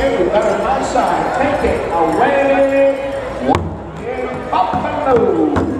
two, that is on my side. Take it away. Up and move.